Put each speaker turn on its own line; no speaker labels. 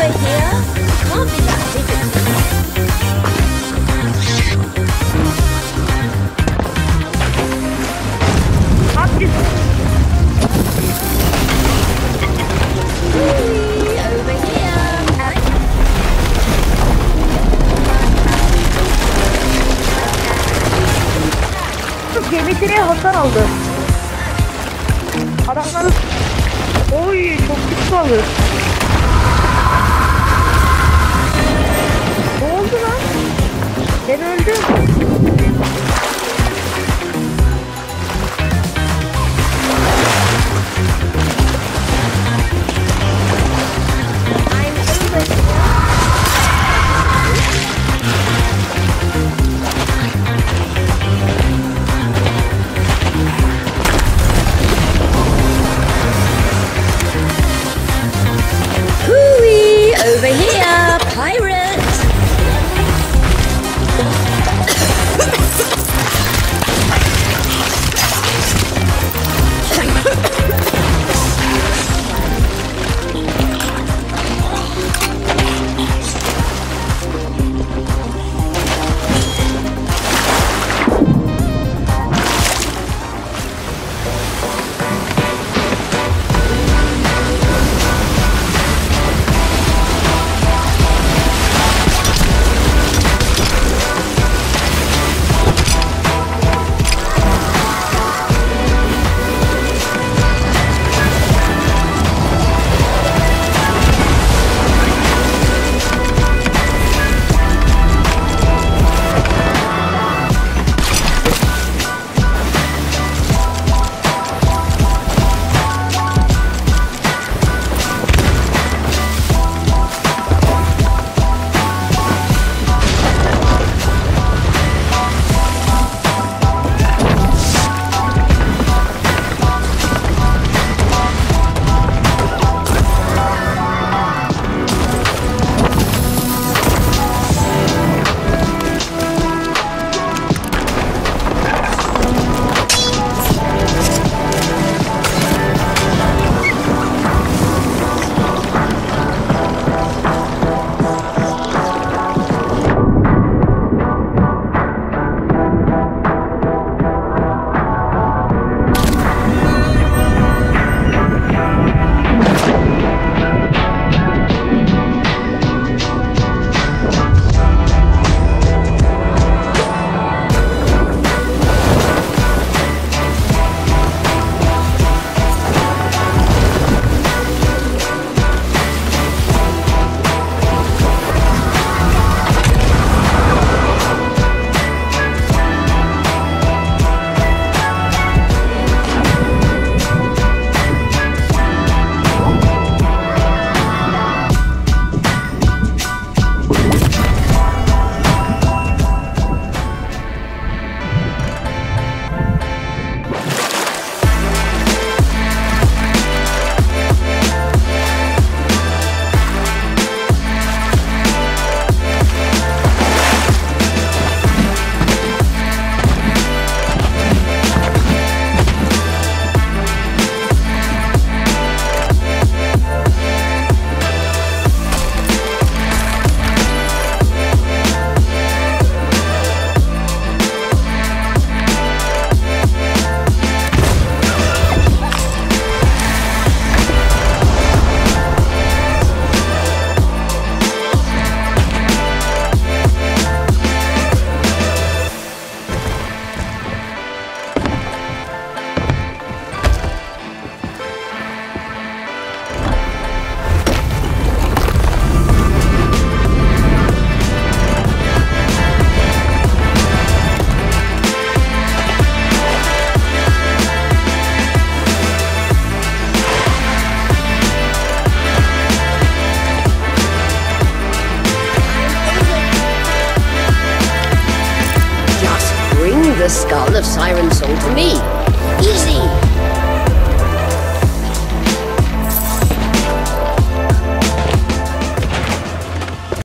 Over here. Over here.
Gemisine hasar aldı. Adamları... Oy çok güçlü alır.
The skull of Siren Song to me. Easy.